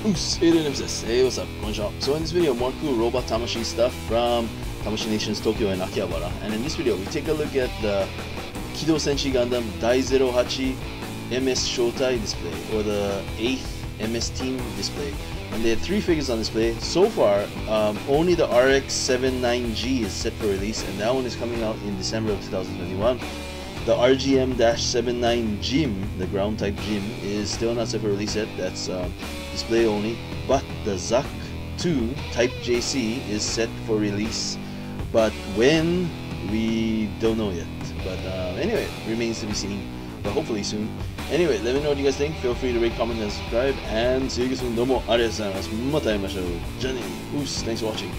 Hey there, says, hey, what's up, konnichiwa. So in this video, more cool Robot Tamashii stuff from Tamashii Nations Tokyo and Akihabara. And in this video, we take a look at the Kido Senshi Gundam Dai 08 MS Shotai display, or the 8th MS Team display. And they had three figures on display. So far, um, only the RX-79G is set for release, and that one is coming out in December of 2021. The RGM-79 Gym, the ground type Gym, is still not set for release yet. that's uh, display only, but the Zaku II Type JC is set for release, but when, we don't know yet. But uh, anyway, remains to be seen, but hopefully soon. Anyway, let me know what you guys think, feel free to rate, comment, and subscribe, and see you guys soon. Domo, arigatou gozaimasu, mata Ossu, thanks for watching.